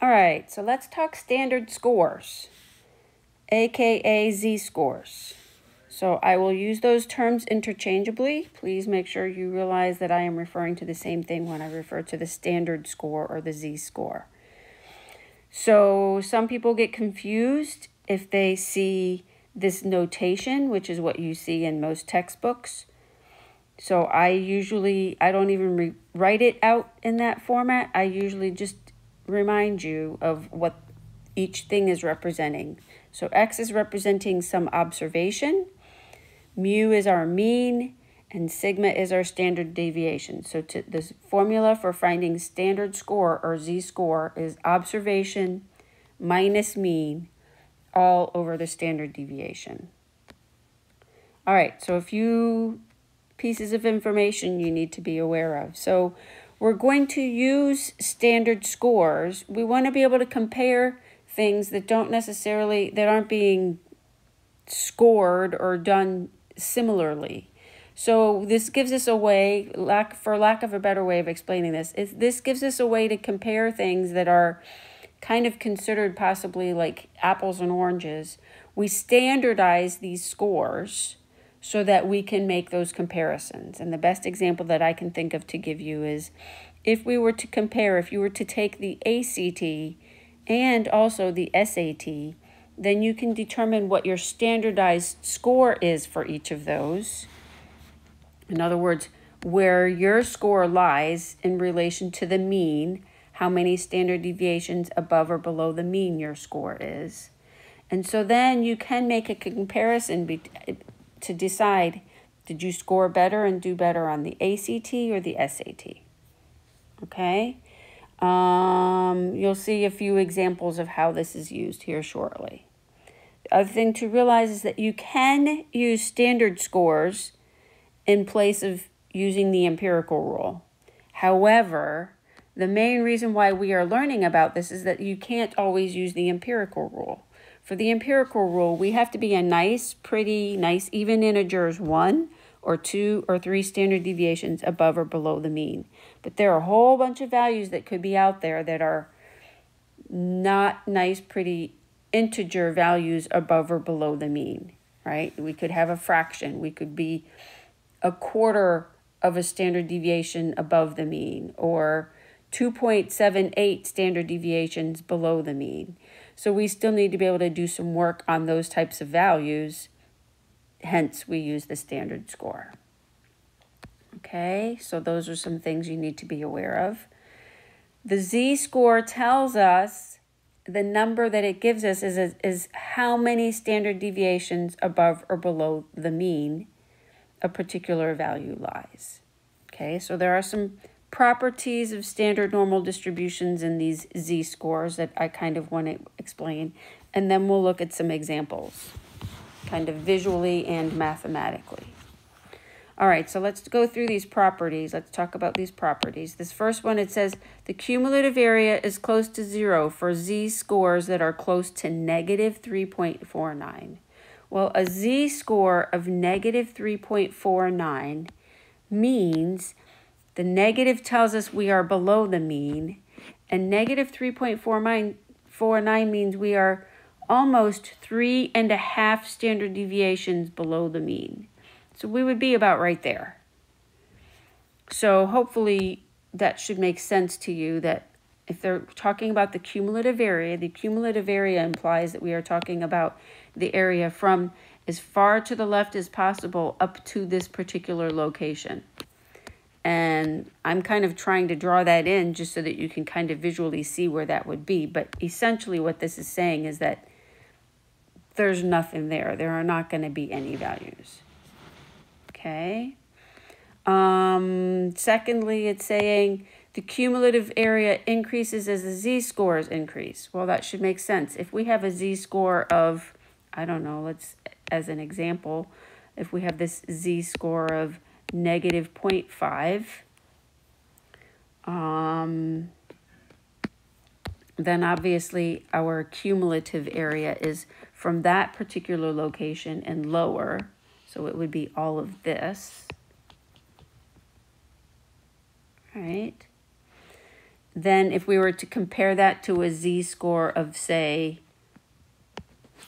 All right, so let's talk standard scores, aka z-scores. So I will use those terms interchangeably. Please make sure you realize that I am referring to the same thing when I refer to the standard score or the z-score. So some people get confused if they see this notation, which is what you see in most textbooks. So I usually, I don't even write it out in that format. I usually just remind you of what each thing is representing. So X is representing some observation, mu is our mean, and sigma is our standard deviation. So to, the formula for finding standard score or z-score is observation minus mean all over the standard deviation. All right, so a few pieces of information you need to be aware of. So we're going to use standard scores. We want to be able to compare things that don't necessarily, that aren't being scored or done similarly. So this gives us a way, lack for lack of a better way of explaining this, is this gives us a way to compare things that are kind of considered possibly like apples and oranges. We standardize these scores so that we can make those comparisons. And the best example that I can think of to give you is if we were to compare, if you were to take the ACT and also the SAT, then you can determine what your standardized score is for each of those. In other words, where your score lies in relation to the mean, how many standard deviations above or below the mean your score is. And so then you can make a comparison to decide did you score better and do better on the ACT or the SAT? Okay? Um, you'll see a few examples of how this is used here shortly. The other thing to realize is that you can use standard scores in place of using the empirical rule. However, the main reason why we are learning about this is that you can't always use the empirical rule. For the empirical rule, we have to be a nice, pretty, nice, even integers one or two or three standard deviations above or below the mean. But there are a whole bunch of values that could be out there that are not nice, pretty integer values above or below the mean, right? We could have a fraction. We could be a quarter of a standard deviation above the mean or 2.78 standard deviations below the mean. So we still need to be able to do some work on those types of values. Hence, we use the standard score. Okay, so those are some things you need to be aware of. The z-score tells us the number that it gives us is, is how many standard deviations above or below the mean a particular value lies. Okay, so there are some properties of standard normal distributions in these z-scores that I kind of want to explain. And then we'll look at some examples, kind of visually and mathematically. All right, so let's go through these properties. Let's talk about these properties. This first one, it says the cumulative area is close to zero for z-scores that are close to negative 3.49. Well, a z-score of negative 3.49 means the negative tells us we are below the mean, and negative 3.49 means we are almost three and a half standard deviations below the mean. So we would be about right there. So hopefully that should make sense to you that if they're talking about the cumulative area, the cumulative area implies that we are talking about the area from as far to the left as possible up to this particular location. And I'm kind of trying to draw that in just so that you can kind of visually see where that would be. But essentially what this is saying is that there's nothing there. There are not going to be any values. Okay. Um, secondly, it's saying the cumulative area increases as the z-scores increase. Well, that should make sense. If we have a z-score of, I don't know, let's, as an example, if we have this z-score of negative 0.5. Um, then obviously our cumulative area is from that particular location and lower. So it would be all of this. Right. then if we were to compare that to a z-score of, say,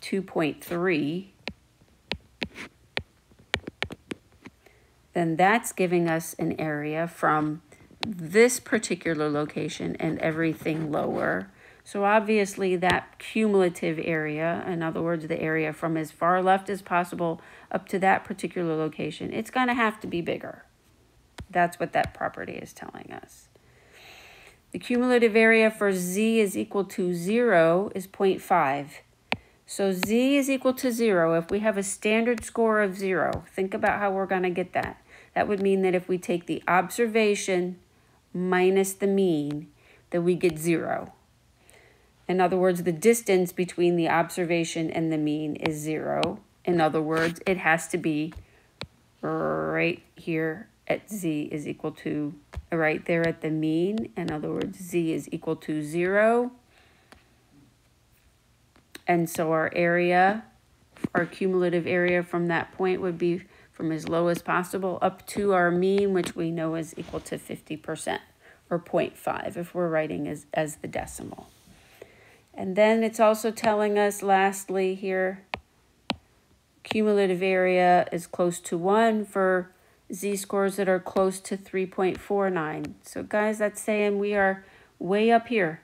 2.3, then that's giving us an area from this particular location and everything lower. So obviously that cumulative area, in other words, the area from as far left as possible up to that particular location, it's going to have to be bigger. That's what that property is telling us. The cumulative area for z is equal to 0 is 0.5. So z is equal to 0. If we have a standard score of 0, think about how we're going to get that. That would mean that if we take the observation minus the mean, that we get 0. In other words, the distance between the observation and the mean is 0. In other words, it has to be right here at z is equal to right there at the mean. In other words, z is equal to 0. And so our area, our cumulative area from that point would be from as low as possible up to our mean, which we know is equal to 50% or 0.5 if we're writing as, as the decimal. And then it's also telling us lastly here, cumulative area is close to 1 for z-scores that are close to 3.49. So guys, that's saying we are way up here,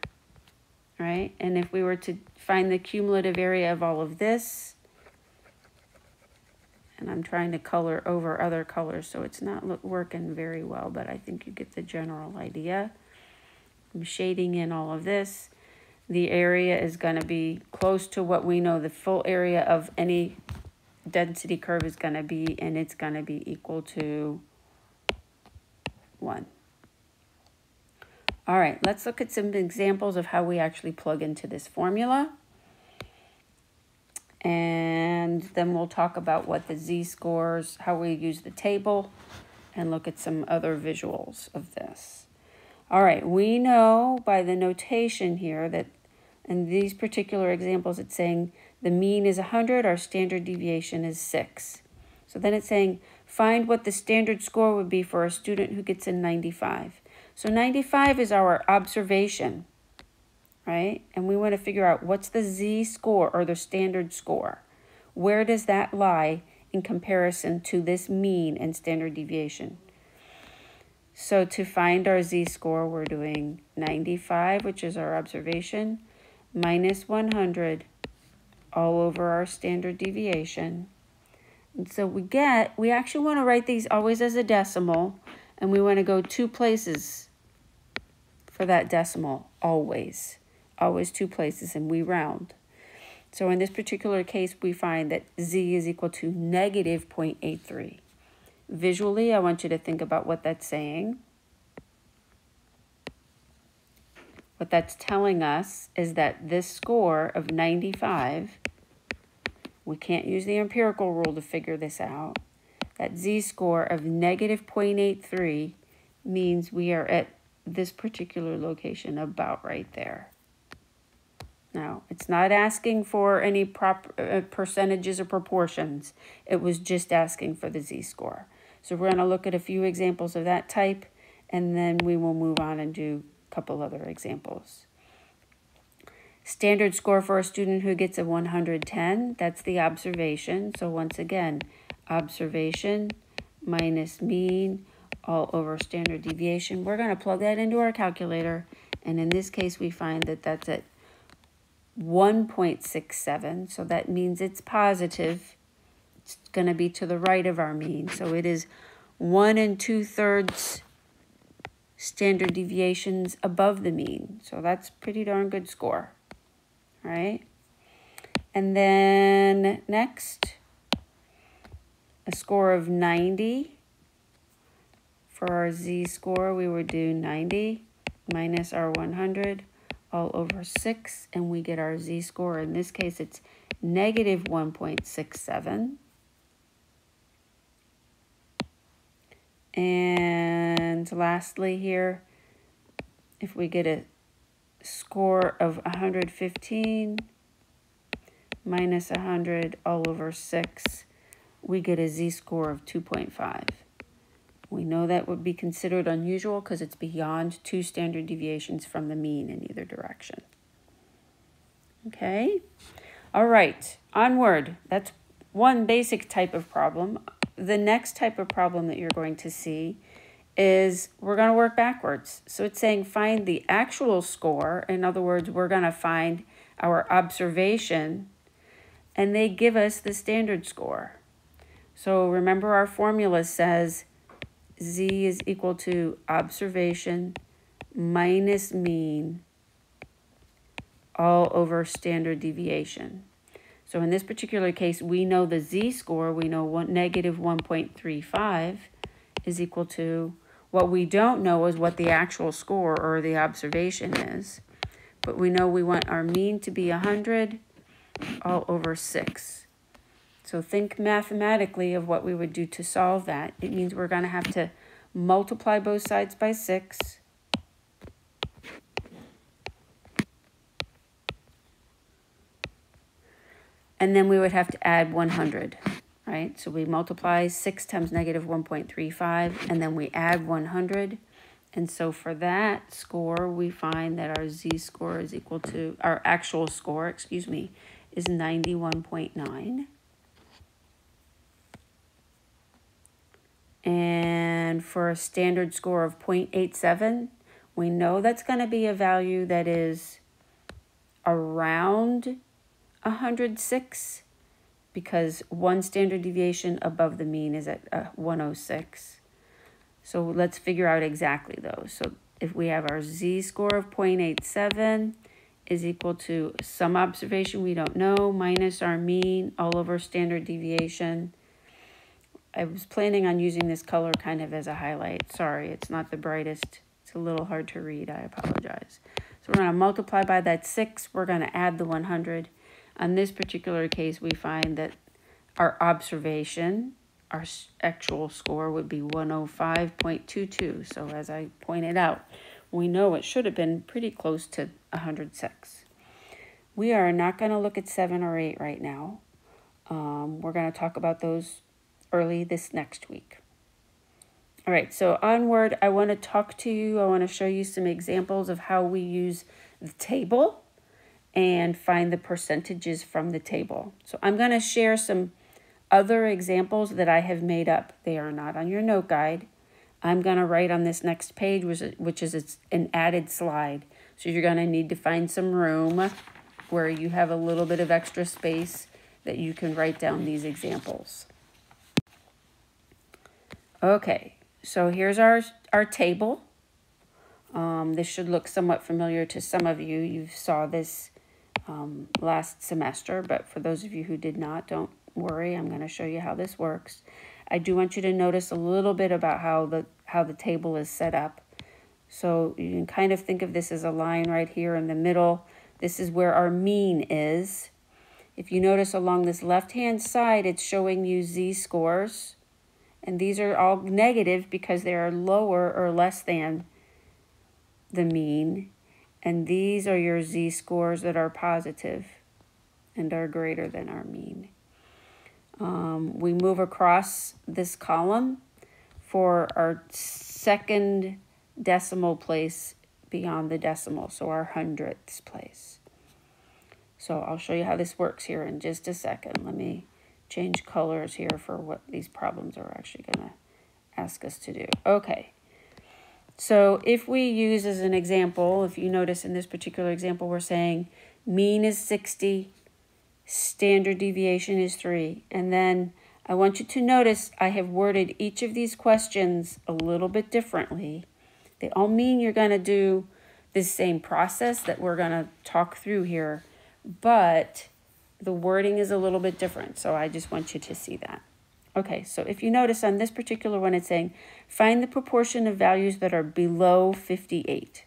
right? And if we were to find the cumulative area of all of this, and I'm trying to color over other colors, so it's not working very well, but I think you get the general idea. I'm shading in all of this. The area is going to be close to what we know the full area of any density curve is going to be, and it's going to be equal to 1. All right, let's look at some examples of how we actually plug into this formula. And then we'll talk about what the z-scores, how we use the table, and look at some other visuals of this. All right, we know by the notation here that in these particular examples, it's saying the mean is 100, our standard deviation is 6. So then it's saying find what the standard score would be for a student who gets a 95. So 95 is our observation, right? And we want to figure out what's the z-score or the standard score. Where does that lie in comparison to this mean and standard deviation? So to find our z-score, we're doing 95, which is our observation, minus 100 all over our standard deviation. And so we get, we actually want to write these always as a decimal, and we want to go two places for that decimal, always. Always two places, and we round. So in this particular case, we find that z is equal to negative 0.83. Visually, I want you to think about what that's saying. What that's telling us is that this score of 95, we can't use the empirical rule to figure this out. That z-score of negative 0.83 means we are at this particular location about right there. Now, it's not asking for any prop, uh, percentages or proportions. It was just asking for the z-score. So we're going to look at a few examples of that type, and then we will move on and do a couple other examples. Standard score for a student who gets a 110, that's the observation. So once again, observation minus mean all over standard deviation. We're going to plug that into our calculator. And in this case, we find that that's at 1.67. So that means it's positive. It's going to be to the right of our mean. So it is 1 and 2 thirds standard deviations above the mean. So that's pretty darn good score, right? And then next, a score of 90. For our z-score, we would do 90 minus our 100 all over 6, and we get our z-score. In this case, it's negative 1.67. And lastly here, if we get a score of 115 minus 100 all over 6, we get a z-score of 2.5. We know that would be considered unusual because it's beyond two standard deviations from the mean in either direction. Okay, all right, onward. That's one basic type of problem. The next type of problem that you're going to see is we're going to work backwards. So it's saying find the actual score. In other words, we're going to find our observation and they give us the standard score. So remember our formula says z is equal to observation minus mean all over standard deviation. So in this particular case, we know the z-score, we know one, negative 1.35 is equal to, what we don't know is what the actual score or the observation is. But we know we want our mean to be 100 all over 6. So think mathematically of what we would do to solve that. It means we're going to have to multiply both sides by 6. And then we would have to add 100, right? So we multiply 6 times negative 1.35, and then we add 100. And so for that score, we find that our z-score is equal to, our actual score, excuse me, is 91.9. And for a standard score of 0.87, we know that's going to be a value that is around 106 because one standard deviation above the mean is at uh, 106. So let's figure out exactly those. So if we have our z-score of 0.87 is equal to some observation we don't know minus our mean all over standard deviation I was planning on using this color kind of as a highlight. Sorry, it's not the brightest. It's a little hard to read. I apologize. So we're going to multiply by that 6. We're going to add the 100. On this particular case, we find that our observation, our actual score would be 105.22. So as I pointed out, we know it should have been pretty close to 106. We are not going to look at 7 or 8 right now. Um, we're going to talk about those early this next week. All right, so onward, I want to talk to you. I want to show you some examples of how we use the table and find the percentages from the table. So I'm going to share some other examples that I have made up. They are not on your note guide. I'm going to write on this next page, which is it's an added slide. So you're going to need to find some room where you have a little bit of extra space that you can write down these examples. Okay, so here's our, our table. Um, this should look somewhat familiar to some of you. You saw this um, last semester, but for those of you who did not, don't worry. I'm going to show you how this works. I do want you to notice a little bit about how the how the table is set up. So you can kind of think of this as a line right here in the middle. This is where our mean is. If you notice along this left-hand side, it's showing you z-scores. And these are all negative because they are lower or less than the mean. And these are your z-scores that are positive and are greater than our mean. Um, we move across this column for our second decimal place beyond the decimal, so our hundredths place. So I'll show you how this works here in just a second. Let me change colors here for what these problems are actually going to ask us to do. Okay. So if we use as an example, if you notice in this particular example, we're saying mean is 60, standard deviation is 3. And then I want you to notice I have worded each of these questions a little bit differently. They all mean you're going to do this same process that we're going to talk through here, but the wording is a little bit different, so I just want you to see that. Okay, so if you notice on this particular one, it's saying find the proportion of values that are below 58.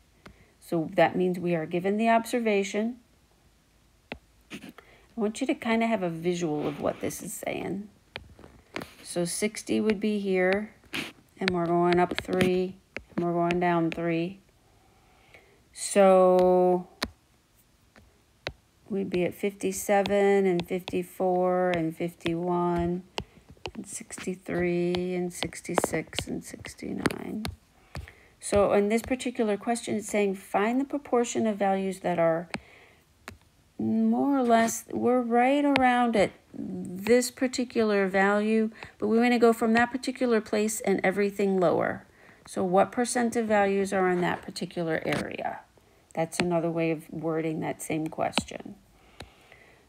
So that means we are given the observation. I want you to kind of have a visual of what this is saying. So 60 would be here, and we're going up 3, and we're going down 3. So we'd be at 57 and 54 and 51 and 63 and 66 and 69. So in this particular question, it's saying find the proportion of values that are more or less, we're right around at this particular value, but we want to go from that particular place and everything lower. So what percent of values are in that particular area? That's another way of wording that same question.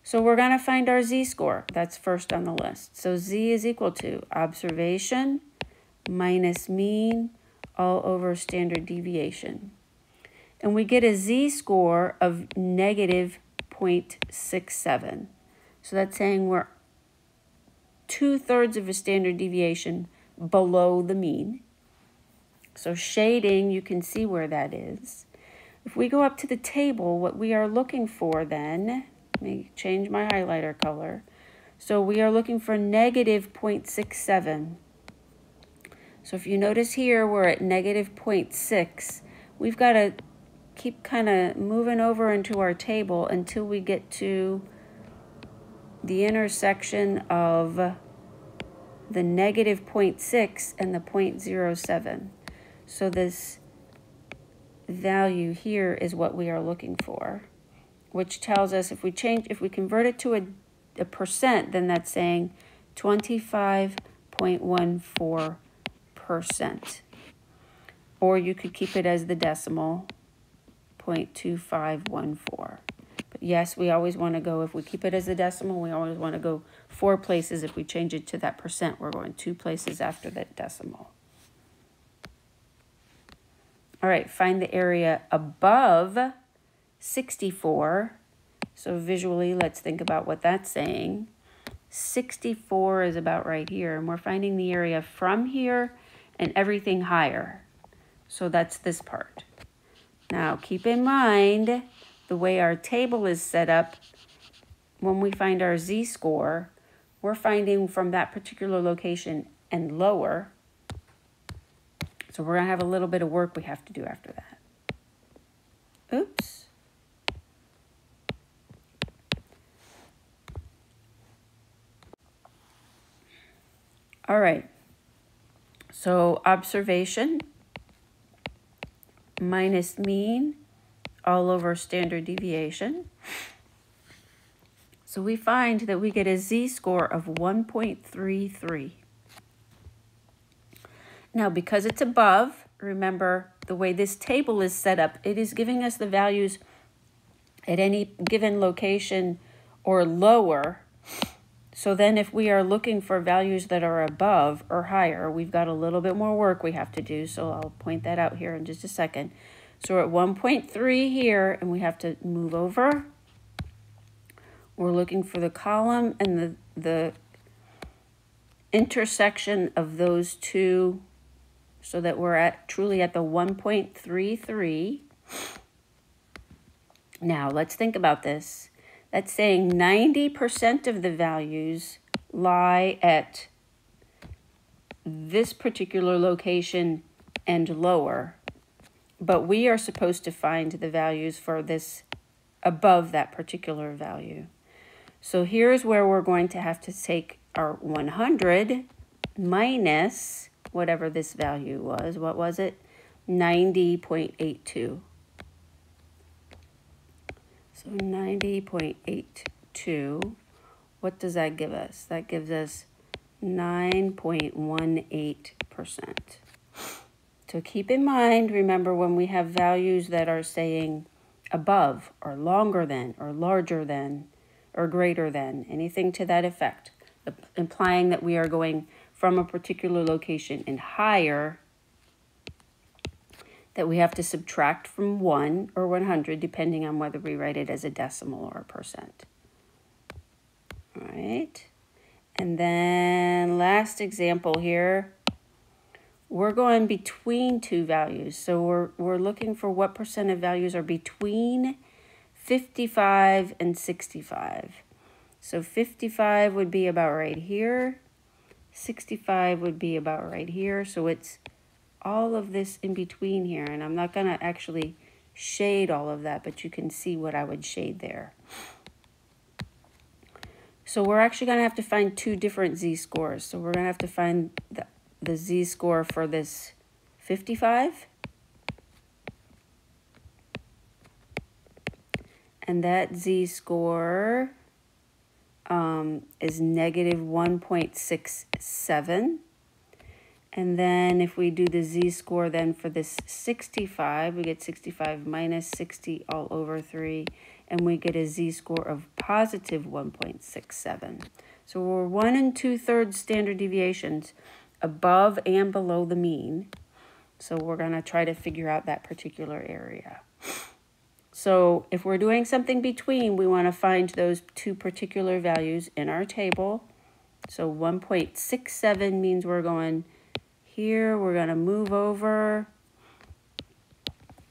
So we're going to find our z-score. That's first on the list. So z is equal to observation minus mean all over standard deviation. And we get a z-score of negative 0.67. So that's saying we're two-thirds of a standard deviation below the mean. So shading, you can see where that is. If we go up to the table, what we are looking for then, let me change my highlighter color. So we are looking for negative 0.67. So if you notice here, we're at negative 0.6. We've got to keep kind of moving over into our table until we get to the intersection of the negative 0.6 and the 0.07. So this value here is what we are looking for, which tells us if we change, if we convert it to a, a percent, then that's saying 25.14%. Or you could keep it as the decimal, 0.2514. But yes, we always want to go, if we keep it as a decimal, we always want to go four places. If we change it to that percent, we're going two places after that decimal. All right, find the area above 64. So visually, let's think about what that's saying. 64 is about right here, and we're finding the area from here and everything higher. So that's this part. Now, keep in mind the way our table is set up. When we find our z-score, we're finding from that particular location and lower so we're going to have a little bit of work we have to do after that. Oops. All right. So observation minus mean all over standard deviation. So we find that we get a z-score of 1.33. Now, because it's above, remember the way this table is set up, it is giving us the values at any given location or lower. So then if we are looking for values that are above or higher, we've got a little bit more work we have to do. So I'll point that out here in just a second. So we're at 1.3 here and we have to move over. We're looking for the column and the, the intersection of those two so that we're at truly at the 1.33. Now, let's think about this. That's saying 90% of the values lie at this particular location and lower, but we are supposed to find the values for this above that particular value. So here's where we're going to have to take our 100 minus whatever this value was. What was it? 90.82. So 90.82, what does that give us? That gives us 9.18%. So keep in mind, remember when we have values that are saying above or longer than or larger than or greater than, anything to that effect, implying that we are going from a particular location and higher that we have to subtract from 1 or 100 depending on whether we write it as a decimal or a percent. All right. And then last example here, we're going between two values. So we're, we're looking for what percent of values are between 55 and 65. So 55 would be about right here. 65 would be about right here. So it's all of this in between here. And I'm not going to actually shade all of that, but you can see what I would shade there. So we're actually going to have to find two different z-scores. So we're going to have to find the, the z-score for this 55. And that z-score um, is negative 1.67. And then if we do the z-score then for this 65, we get 65 minus 60 all over 3, and we get a z-score of positive 1.67. So we're 1 and 2 thirds standard deviations above and below the mean. So we're going to try to figure out that particular area. So if we're doing something between, we want to find those two particular values in our table. So 1.67 means we're going here, we're going to move over,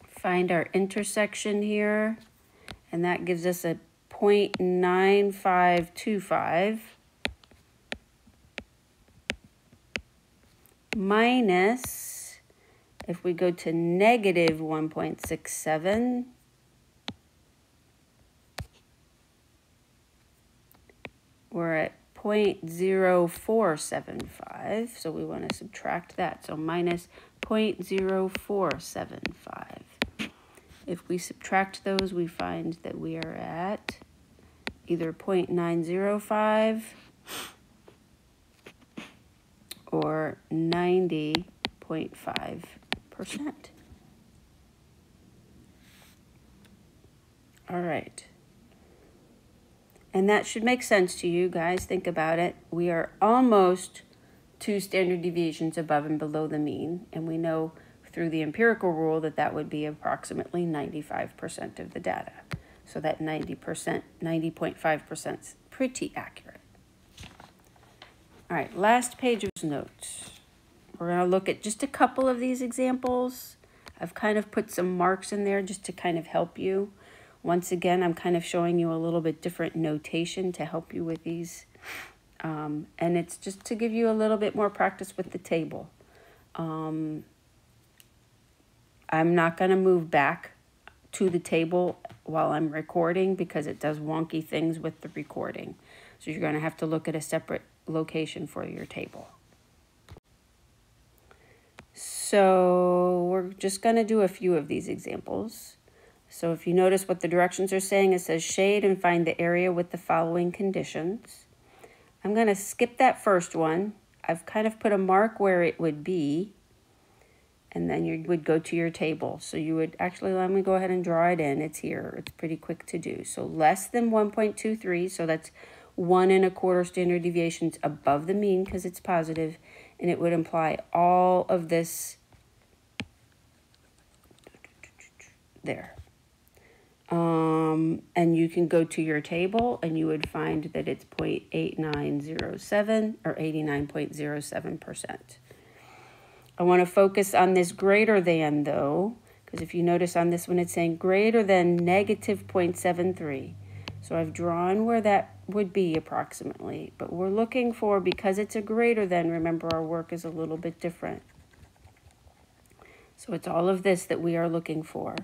find our intersection here, and that gives us a 0.9525 minus, if we go to negative 1.67, we're at 0.0475, so we want to subtract that. So minus 0.0475. If we subtract those, we find that we are at either 0.905 or 90.5%. All right. And that should make sense to you guys. Think about it. We are almost two standard deviations above and below the mean. And we know through the empirical rule that that would be approximately 95% of the data. So that 90%, 90.5% is pretty accurate. All right, last page of notes. We're going to look at just a couple of these examples. I've kind of put some marks in there just to kind of help you. Once again, I'm kind of showing you a little bit different notation to help you with these. Um, and it's just to give you a little bit more practice with the table. Um, I'm not going to move back to the table while I'm recording because it does wonky things with the recording. So you're going to have to look at a separate location for your table. So we're just going to do a few of these examples. So if you notice what the directions are saying, it says shade and find the area with the following conditions. I'm going to skip that first one. I've kind of put a mark where it would be, and then you would go to your table. So you would actually, let me go ahead and draw it in. It's here. It's pretty quick to do. So less than 1.23, so that's one and a quarter standard deviations above the mean because it's positive, and it would imply all of this there. Um, and you can go to your table and you would find that it's 0.8907 or 89.07%. I want to focus on this greater than though, because if you notice on this one, it's saying greater than negative 0.73. So I've drawn where that would be approximately, but we're looking for, because it's a greater than, remember our work is a little bit different. So it's all of this that we are looking for.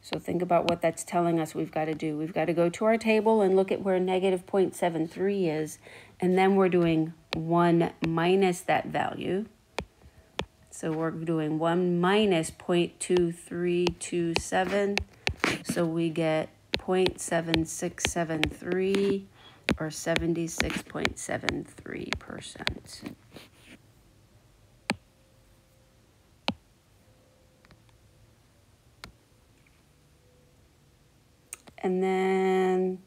So think about what that's telling us we've got to do. We've got to go to our table and look at where negative 0.73 is, and then we're doing 1 minus that value. So we're doing 1 minus 0.2327, so we get 0.7673 or 76.73%. And then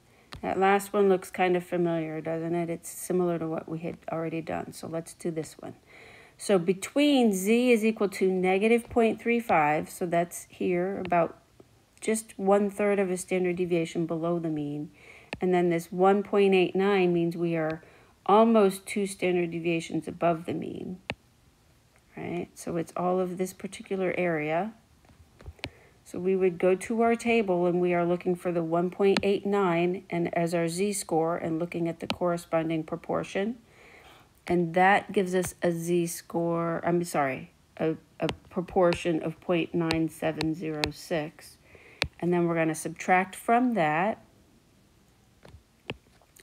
that last one looks kind of familiar, doesn't it? It's similar to what we had already done. So let's do this one. So between z is equal to negative 0.35, so that's here, about just one-third of a standard deviation below the mean. And then this 1.89 means we are almost two standard deviations above the mean, right? So it's all of this particular area. So we would go to our table and we are looking for the 1.89 and as our z-score and looking at the corresponding proportion. And that gives us a z-score, I'm sorry, a, a proportion of 0.9706. And then we're going to subtract from that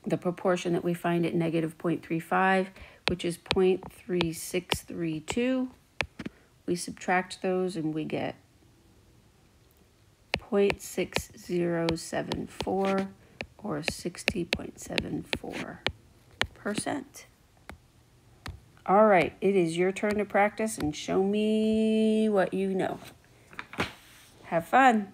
the proportion that we find at negative 0.35, which is 0.3632. We subtract those and we get 0.6074 or 60.74%. All right, it is your turn to practice and show me what you know. Have fun.